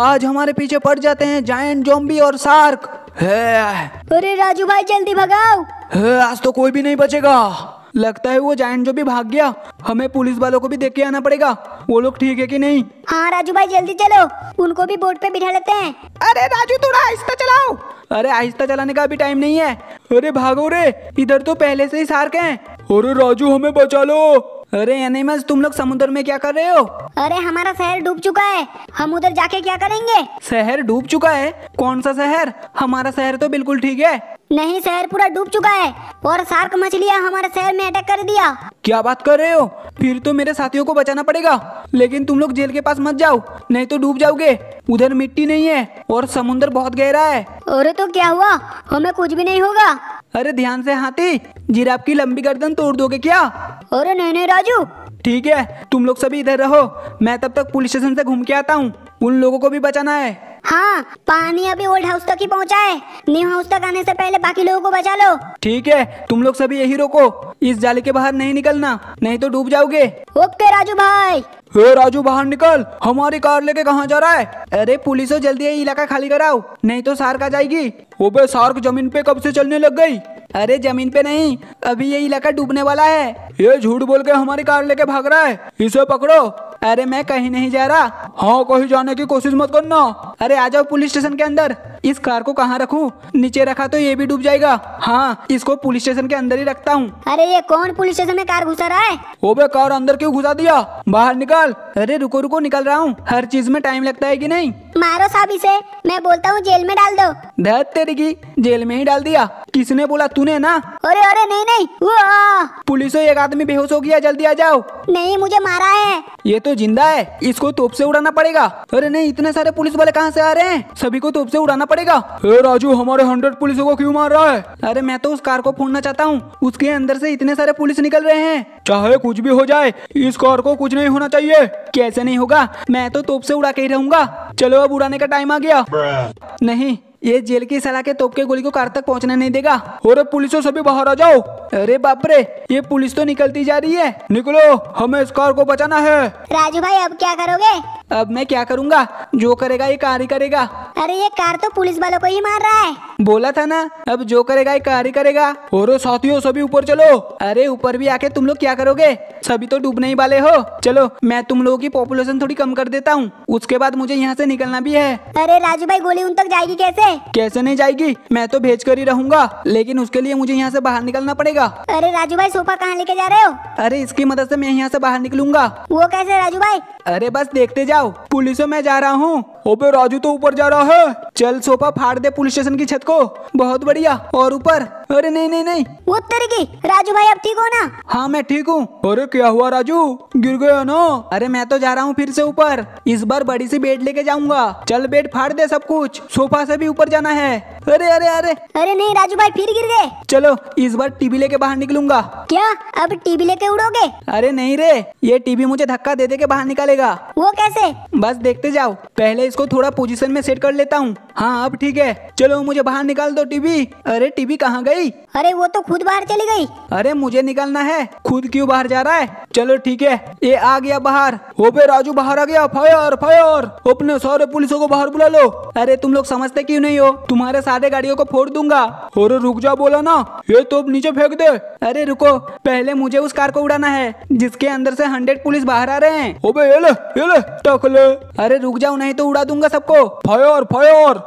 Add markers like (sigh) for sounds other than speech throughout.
आज हमारे पीछे पड़ जाते हैं जायंट जोम्बी और सार्क। है, अरे राजू भाई जल्दी भगाओ। है आज तो कोई भी नहीं बचेगा। लगता है वो जायंट जो भी भाग गया। हमें पुलिस वालों को भी देख के आना पड़ेगा। वो लोग ठीक है कि नहीं? हाँ राजू भाई जल्दी चलो। उनको भी बोट पे बिठा लेते हैं। अरे राजू थोड़ा आहिस्ता चलाओ। अरे आहिस्ता चलाने का अभी टाइम नहीं है। अरे भागो रे इधर तो पहले से ही सार्क हैं। अरे राजू हमें बचा लो। अरे एनिमल्स तुम लोग समुद्र में क्या कर रहे हो? अरे हमारा शहर डूब चुका है। हम उधर जाके क्या करेंगे? शहर डूब चुका है? कौन सा शहर? हमारा शहर तो बिल्कुल ठीक है। नहीं शहर पूरा डूब चुका है और सार्क मछलियाँ हमारे शहर में अटैक कर दिया। क्या बात कर रहे हो? फिर तो मेरे साथियों को बचाना पड़ेगा। लेकिन तुम लोग जेल के पास मत जाओ नहीं तो डूब जाओगे। उधर मिट्टी नहीं है और समुन्द्र बहुत गहरा है। अरे तो क्या हुआ? हमें कुछ भी नहीं होगा। अरे ध्यान से हाथी जिराफ की लंबी गर्दन तोड़ दोगे क्या? अरे नहीं नहीं राजू। ठीक है तुम लोग सभी इधर रहो मैं तब तक पुलिस स्टेशन से घूम के आता हूँ उन लोगों को भी बचाना है। हाँ पानी अभी ओल्ड हाउस तक ही पहुँचा है। न्यू हाउस तक आने से पहले बाकी लोगों को बचा लो। ठीक है तुम लोग सभी यही रोको इस जाली के बाहर नहीं निकलना नहीं तो डूब जाओगे। ओके राजू भाई। हे राजू, बाहर निकल। हमारी कार लेके कहाँ जा रहा है? अरे, पुलिसो जल्दी ये इलाका खाली कराओ, नहीं तो सार्क आ जाएगी? ओबे सार्क ज़मीन पे कब से चलने लग गई? अरे, ज़मीन पे नहीं, अभी ये इलाका डूबने वाला है। ये झूठ बोल के हमारी कार लेके भाग रहा है, इसे पकड़ो। अरे, मैं कहीं नहीं जा रहा। हाँ कहीं जाने की कोशिश मत करना। अरे, आ जाओ पुलिस स्टेशन के अंदर। इस कार को कहाँ रखूँ? नीचे रखा तो ये भी डूब जाएगा। हाँ इसको पुलिस स्टेशन के अंदर ही रखता हूँ। अरे ये कौन पुलिस स्टेशन में कार घुसा रहा है? ओबे कार अंदर क्यों घुसा दिया? बाहर निकाल। अरे रुको रुको निकल रहा हूँ। हर चीज़ में टाइम लगता है कि नहीं? मारो साहब इसे। मैं बोलता हूँ जेल में डाल दो। धत तेरी की जेल में ही डाल दिया। किसने बोला? तूने ना? अरे अरे नहीं नहीं! पुलिसो एक आदमी बेहोश हो गया जल्दी आ जाओ। नहीं मुझे मारा है। ये तो ज़िंदा है। इसको तोप से उड़ाना पड़ेगा। अरे नहीं इतने सारे पुलिस वाले कहाँ से आ रहे हैं? सभी को तोप से उड़ाना पड़ेगा। ए राजू हमारे हंड्रेड पुलिसों को क्यों मार रहा है? अरे मैं तो उस कार को फोड़ना चाहता हूँ। उसके अंदर से इतने सारे पुलिस निकल रहे हैं। चाहे कुछ भी हो जाए इस कार को कुछ नहीं होना चाहिए। कैसे नहीं होगा? मैं तो तोप से उड़ा के ही रहूँगा। चलो अब उड़ाने का टाइम आ गया। नहीं ये जेल की सलाह के तोप के गोली को कार तक पहुँचने नहीं देगा। और पुलिसों सभी बाहर आ जाओ। अरे बाप रे ये पुलिस तो निकलती जा रही है। निकलो हमें इस कार को बचाना है। राजू भाई अब क्या करोगे? अब मैं क्या करूँगा? जो करेगा ये कार ही करेगा। अरे ये कार तो पुलिस वालों को ही मार रहा है। बोला था ना अब जो करेगा ये कार ही करेगा। और साथियों सभी ऊपर चलो। अरे ऊपर भी आके तुम लोग क्या करोगे? सभी तो डूबने ही वाले हो। चलो मैं तुम लोगों की पॉपुलेशन थोड़ी कम कर देता हूँ। उसके बाद मुझे यहाँ से निकलना भी है। अरे राजू भाई गोली उन तक जाएगी कैसे? कैसे नहीं जाएगी? मैं तो भेज कर ही रहूँगा। लेकिन उसके लिए मुझे यहाँ से बाहर निकलना पड़ेगा। अरे राजू भाई सोफा कहाँ लेके जा रहे हो? अरे इसकी मदद से मैं यहाँ से बाहर निकलूँगा। वो कैसे राजू भाई अरे बस देखते जाओ पुलिसों में जा रहा हूँ। ओबे राजू तो ऊपर जा रहा है। चल सोफा फाड़ दे पुलिस स्टेशन की छत को। बहुत बढ़िया। और ऊपर? अरे नहीं नहीं नहीं। वो तेरी की राजू भाई अब ठीक हो ना? हाँ मैं ठीक हूँ। अरे क्या हुआ राजू? गिर गया ना? अरे मैं तो जा रहा हूँ फिर से ऊपर। इस बार बड़ी सी बेड लेके जाऊँगा। चल बेड फाड़ दे सब कुछ। सोफा से भी ऊपर जाना है। अरे अरे अरे। अरे नहीं राजू भाई फिर गिर गए। चलो इस बार टीवी लेके बाहर निकलूँगा। क्या? अब टीवी लेके उड़ोगे? अरे नहीं रे। ये टीवी मुझे धक्का दे दे के बाहर निकालेगा। वो कैसे? बस देखते जाओ। पहले इसको थोड़ा पोजीशन में सेट कर लेता हूँ। हाँ अब ठीक है। चलो मुझे बाहर निकाल दो टीवी। अरे टीवी कहाँ गई? अरे वो तो खुद बाहर चली गई। अरे मुझे निकलना है। खुद क्यों बाहर जा रहा है? चलो ठीक है। ये आ गया बाहर। ओबे राजू बाहर आ गया। फायर फायर अपने सारे पुलिसों को बाहर बुला लो। अरे तुम लोग समझते क्यों नहीं हो? तुम्हारे सारे गाड़ियों को फोड़ दूँगा। अरे रुक जा बोला ना। ये तो नीचे फेंक दे। अरे रुको। पहले मुझे उस कार को उड़ाना है जिसके अंदर से हंड्रेड पुलिस बाहर आ रहे हैं। ओबे ये ले ये ले टक ले। अरे रुक जाओ नहीं तो उड़ा दूँगा सबको। फायर फायर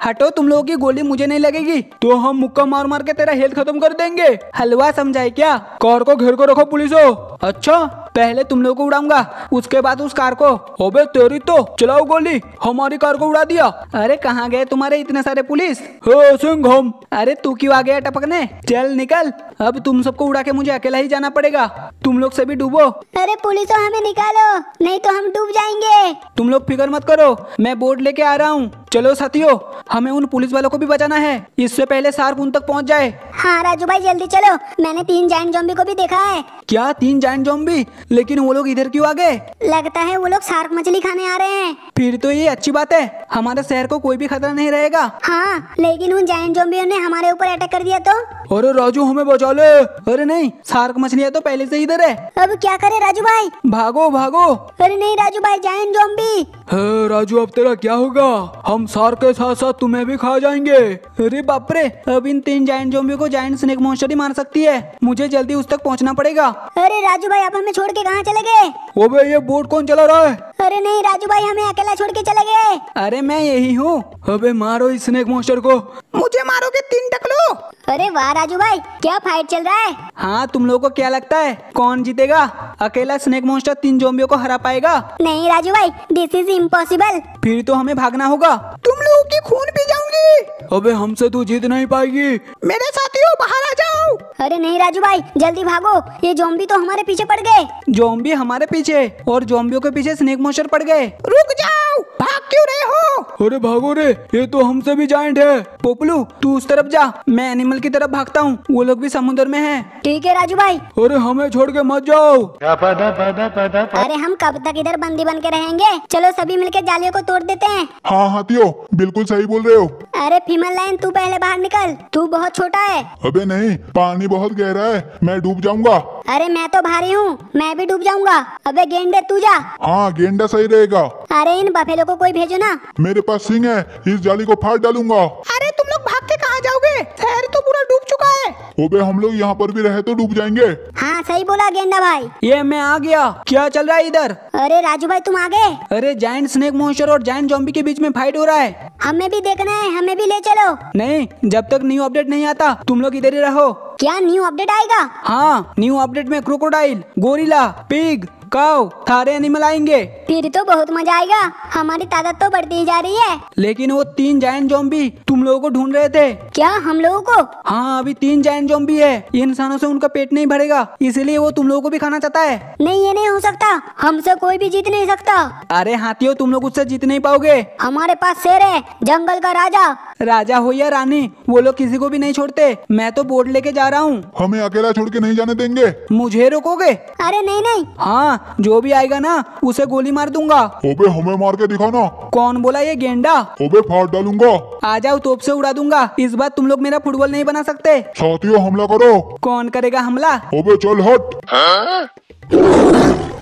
हटो तुम लोगों की गोली मुझे नहीं लगेगी। तो हम मुक्का मार मार के तेरा हेल्थ खत्म कर देंगे। हलवा समझाए क्या? कार को घेर को रखो पुलिसो। अच्छा पहले तुम लोगों को उड़ाऊँगा उसके बाद उस कार को। ओबे तेरी तो चलाओ गोली। हमारी कार को उड़ा दिया। अरे कहाँ गए तुम्हारे इतने सारे पुलिस? हे सिंह हम अरे तू क्यों आ गया टपकने? चल निकल। अब तुम सबको उड़ा के मुझे अकेला ही जाना पड़ेगा। तुम लोग सभी डूबो। अरे पुलिस हमें निकालो नहीं तो हम डूब जाएँगे। तुम लोग फ़िक्र मत करो मैं बोर्ड लेके आ रहा हूँ। चलो साथियों। हमें उन पुलिस वालों को भी बचाना है। इससे पहले सार्क उन तक पहुँच जाए। हाँ राजू भाई जल्दी चलो। मैंने तीन जाइंट जॉम्बी को भी देखा है। क्या तीन जाइंट जॉम्बी लेकिन वो लोग इधर क्यों आ गए? लगता है वो लोग सार्क मछली खाने आ रहे हैं। फिर तो ये अच्छी बात है। हमारे शहर को कोई भी खतरा नहीं रहेगा। हाँ लेकिन उन जाइंट जॉम्बियों ने हमारे ऊपर अटैक कर दिया तो? अरे राजू हमें बचा ले। अरे नहीं सार्क मछलियाँ तो पहले से इधर है। अब क्या करे राजू भाई भागो भागो। अरे नहीं राजू भाई जाइंट जॉम्बी राजू अब तेरा क्या होगा? हम सार्क के साथ साथ तुम्हें भी खा जाएँगे। अरे बापरे अब इन तीन जाइंट जोम्बियों को जाइंट स्नेक मॉन्स्टर ही मार सकती है। मुझे जल्दी उस तक पहुँचना पड़ेगा। अरे राजू भाई आप हमें छोड़ के कहाँ चले गए? ओबे ये बोट कौन चला रहा है? अरे नहीं राजू भाई हमें अकेला छोड़ के चले गए। अरे मैं यही हूँ। अबे मारो इस स्नेक मॉन्स्टर को। मुझे मारोगे तीन टकलो। अरे वाह राजू भाई क्या फाइट चल रहा है? हाँ तुम लोगों को क्या लगता है? कौन जीतेगा? अकेला स्नेक मॉन्स्टर तीन जोम्बियों को हरा पाएगा? नहीं राजू भाई दिस इज़ इम्पोसिबल फिर तो हमें भागना होगा। तुम लोगों की खून पी जाऊँगी। अबे हमसे तू जीत नहीं पाएगी। मेरे साथियों बाहर आ अरे नहीं राजू भाई जल्दी भागो। ये जोम्बी तो हमारे पीछे पड़ गए। जोम्बी हमारे पीछे और जोम्बियों के पीछे स्नेक मोस्टर पड़ गए। रुक भाग क्यों रहे हो? अरे भागो रे ये तो हमसे भी जाइंट है। पोपलू तू उस तरफ़ जा मैं एनिमल की तरफ़ भागता हूँ वो लोग भी समुद्र में हैं। ठीक है राजू भाई। अरे हमें छोड़ के मत जाओ। अरे हम कब तक इधर बंदी बन के रहेंगे? चलो सभी मिलके जालियों को तोड़ देते हैं। हाँ हाथियों बिल्कुल सही बोल रहे हो। अरे फीमेल लाइन तू पहले बाहर निकल तू बहुत छोटा है। अबे नहीं पानी बहुत गहरा है मैं डूब जाऊँगा। अरे मैं तो भारी हूँ मैं भी डूब जाऊँगा। अबे गेंडे तू जा। हाँ गेंडा सही रहेगा। अरे इन बफेलो को कोई भेजो ना। मेरे पास सिंह है इस जाली को फाड़ डालूँगा। अरे तुम लोग भाग के कहाँ जाओगे? शहर तो पूरा डूब चुका है। ओबे हम लोग यहाँ पर भी रहे तो डूब जाएँगे। हाँ सही बोला गेंदा भाई। ये मैं आ गया। क्या चल रहा है इधर? अरे राजू भाई तुम आ गए अरे जाइंट स्नेक मॉन्स्टर और जाइंट जॉम्बी के बीच में फाइट हो रहा है। हमें भी देखना है हमें भी ले चलो। नहीं जब तक न्यू अपडेट नहीं आता तुम लोग इधर ही रहो। क्या न्यू अपडेट आएगा? हाँ न्यू अपडेट में क्रोकोडाइल गोरिला पिग काउ सारे एनिमल आएँगे फिर तो बहुत मज़ा आएगा। हमारी तादाद तो बढ़ती ही जा रही है। लेकिन वो तीन जाइंट जॉम्बी तुम लोगों को ढूंढ रहे थे। क्या हम लोगों को? हाँ अभी तीन जाइंट जॉम्बी है। ये इंसानों से उनका पेट नहीं भरेगा। इसलिए वो तुम लोगों को भी खाना चाहता है। नहीं ये नहीं हो सकता। हमसे कोई भी जीत नहीं सकता। अरे हाथियों तुम लोग उससे जीत नहीं पाओगे। हमारे पास शेर है जंगल का राजा। राजा हो या रानी वो लोग किसी को भी नहीं छोड़ते। मैं तो बोर्ड लेके जा रहा हूँ। हमें अकेला छोड़ के नहीं जाने देंगे। मुझे रोकोगे? अरे नहीं नहीं। हाँ जो भी आएगा ना उसे गोली मार दूँगा। ओबे हमें मार के दिखाना। कौन बोला ये गेंडा? ओबे फाड़ डालूँगा। आ जाओ तोप से उड़ा दूँगा। इस बार तुम लोग मेरा फुटबॉल नहीं बना सकते। साथियों हमला करो। कौन करेगा हमला? ओबे चल हट।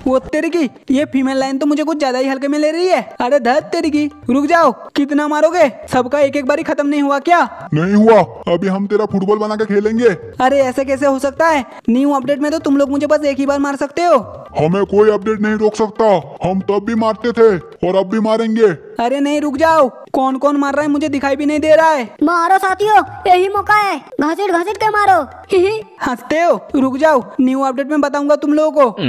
वो तेरे की ये फीमेल लाइन तो मुझे कुछ ज़्यादा ही हल्के में ले रही है। अरे धत तेरी की। रुक जाओ कितना मारोगे? सबका एक एक बारी खत्म नहीं हुआ क्या? नहीं हुआ। अभी हम तेरा फुटबॉल बना के खेलेंगे। अरे ऐसे कैसे हो सकता है? न्यू अपडेट में तो तुम लोग मुझे बस एक ही बार मार सकते हो। हमें कोई अपडेट नहीं रोक सकता। हम तब भी मारते थे और अब भी मारेंगे। अरे नहीं रुक जाओ। कौन कौन मार रहा है मुझे दिखाई भी नहीं दे रहा है। मारो साथियों यही मौका है। घसीट घसीट के मारो। (laughs) हँसते हो? रुक जाओ। न्यू अपडेट में बताऊँगा तुम लोगों को।